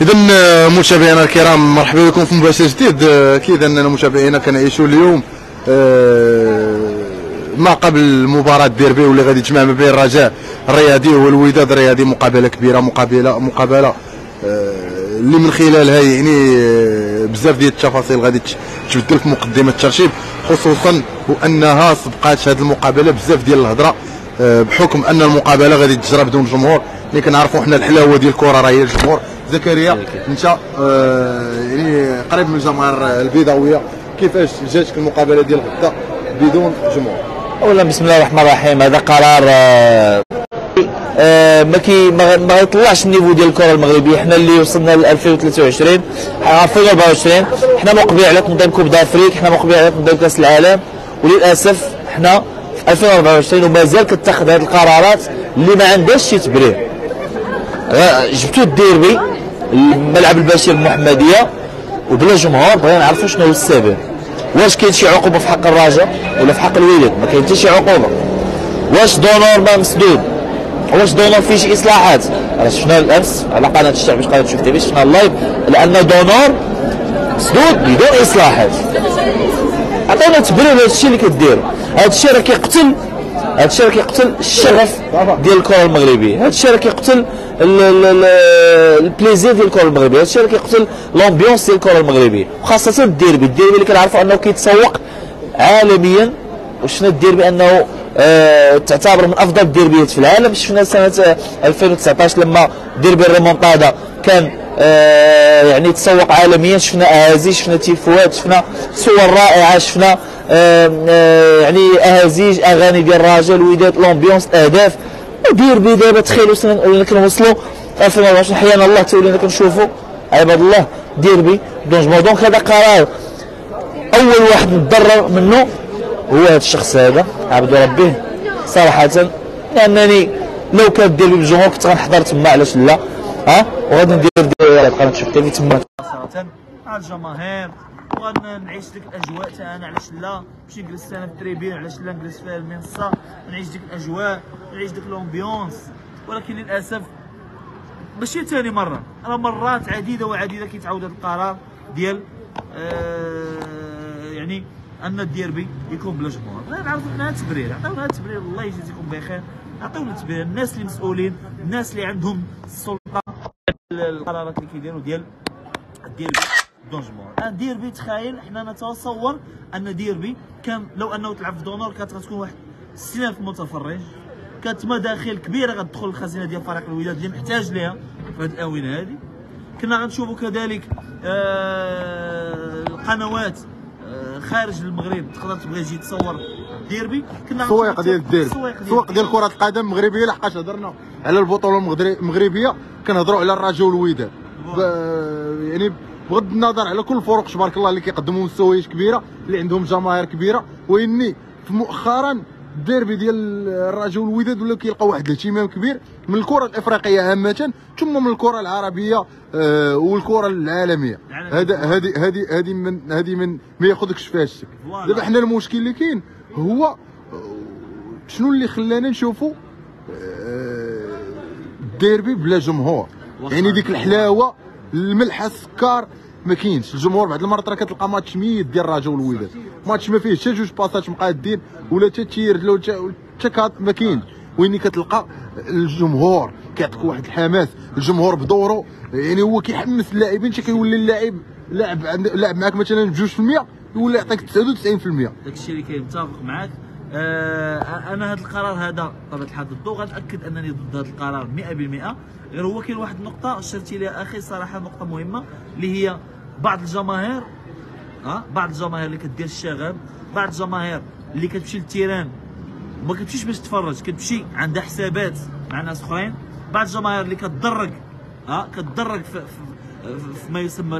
اذا متابعينا الكرام مرحبا بكم في مباشر جديد. أكيد أننا متابعينا كنعيشوا اليوم آه، ما قبل مباراة ديربي واللي غادي تجمع ما بين الرجاء الرياضي والوداد الرياضي مقابلة كبيرة مقابلة مقابلة آه، اللي من خلالها يعني آه، بزاف ديال التفاصيل غادي تبدل في مقدمة الترشيب خصوصا وأنها سبقات هذه المقابلة بزاف ديال الهضرة بحكم أن المقابلة غادي تجرى بدون جمهور. اللي كنعرفوا حنا الحلاوة ديال الكرة راه هي الجمهور. زكريا انت آه يعني قريب من الجماهير البيضاوية كيفاش جاتك المقابلة ديال غدا بدون جمهور؟ أولا بسم الله الرحمن الرحيم. هذا قرار آه آه ما كي ما يطلعش النيفو ديال الكرة المغربية. حنا اللي وصلنا ل 2023 2024 حنا مقبلين على تنظيم كوب دافريك حنا مقبلين على تنظيم كأس العالم. وللأسف حنا في 2024 ومازال كتاخذ هذه القرارات اللي ما عندهاش شي تبرير. جبتوا الديربي لملعب البشير المحمدية وبلا جمهور بغينا نعرفوا شنو هو السبب. واش كاين شي عقوبة في حق الرجاء ولا في حق الوداد ما كاين حتى شي عقوبة. واش دونور ما مسدود؟ واش دونور فيه شي إصلاحات؟ راه شفنا الأمس على قناة الشعب قناة شوف تي في شفنا اللايف لأن دونور مسدود بدون إصلاحات. عطينا تبرير هذا الشيء اللي كدير. هذا الشيء راه كيقتل هذا الشيء راه كيقتل الشغف ديال الكره المغربيه هذا الشيء راه كيقتل ال plaisir ديال الكره المغربيه هذا الشيء راه كيقتل l'ambiance ديال الكره المغربيه وخاصة الديربي. الديربي اللي كنعرفوا انه كيتسوق عالميا. وشفنا الديربي انه آه تعتبر من أفضل الديربيات في العالم. شفنا سنة 2019 لما ديربي الريمونتادا كان آه يعني تسوق عالميا. شفنا أهازي شفنا تيفوات شفنا صور رائعة شفنا آه آه يعني أهازيج أغاني ديال الراجل وداد لومبيونس أهداف. وديربي دابا تخيلوا سنه كنوصلوا. 2024 حيانا الله تولينا كنشوفوا. عباد الله ديربي دونجمون دونك هذا قرار. أول واحد نتضرر منه هو هذا الشخص هذا عبد ربه صراحة لأنني لو كان ديربي بالجمهور كنت غنحضر تما علاش لا؟ ها؟ وغادي ندير شوف تي في تما. مع الجماهير ونعيش ديك الأجواء تاع أنا علاش لا؟ نمشي نجلس أنا في ال tribune علاش لا نجلس في المنصة؟ نعيش ديك الأجواء نعيش ديك l'ambiance ولكن للأسف ماشي ثاني مرة. راه مرات عديدة وعديدة كيتعاود هذا القرار ديال آه يعني أن الديربي يكون بلا جمهور. نعرفوا حنا تبرير. عطيونا تبرير. الله يجازيكم بخير. عطيونا تبرير. الناس اللي مسؤولين الناس اللي عندهم السلطة. القرارات اللي كيديروا ديال الديربي دونجمون الان ديربي تخيل حنا نتصور أن ديربي كان لو أنه تلعب في دونور كانت غتكون واحد 6000 متفرج كانت مداخل كبيرة غتدخل الخزينة ديال فريق الوداد اللي محتاج ليها في هذه الآونة هذه كنا غنشوفوا كذلك آه القنوات آه خارج المغرب تقدر تبغي تجي تصور ديربي. كنا سوايق ديال الديربي. سوايق ديال كرة القدم المغربيه لحقاش هضرنا على البطولة المغربية كنهضروا على الرجاء والوداد يعني بغض النظر على كل الفرق تبارك الله اللي كيقدموا مستويات كبيرة اللي عندهم جماهير كبيرة. وإني مؤخرا الديربي ديال الرجاء والوداد ولا كيلقى واحد الاهتمام كبير من الكرة الإفريقية عامة ثم من الكرة العربية آه والكرة العالمية. هذا هذه هذه هذه من هذه من ما ياخذكش فيها الشك. دابا حنا المشكل اللي كاين هو آه، شنو اللي خلانا نشوفوا آه، الديربي بلا جمهور؟ يعني ديك الحلاوة الملح السكر ما كاينش. الجمهور بعض المرات راه كتلقى ماتش ميت ديال الرجاء والوداد ماتش ما فيهش حتى جوج باسات مقادين ولا حتى تير ولا حتى ما كاينش. وين كتلقى الجمهور كيعطيك واحد الحماس. الجمهور بدوره يعني هو كيحمس اللاعبين حتى كيولي اللاعب لاعب لاعب معاك مثلا بجوج في المية يولي يعطيك 99% داك الشيء اللي كاين متفق معاك أنا هذا القرار هذا طبيعة الحال ضده غنأكد أنني ضد هذا القرار 100% غير هو كاين واحد النقطة اشرتي لها أخي صراحة نقطة مهمة اللي هي بعض الجماهير ها بعض الجماهير اللي كدير الشغب بعض الجماهير اللي كتمشي للتيران وما كتمشيش باش تتفرج كتمشي عندها حسابات مع ناس أخرين. بعض الجماهير اللي كتدرج ها كتدرج في, في, في ما يسمى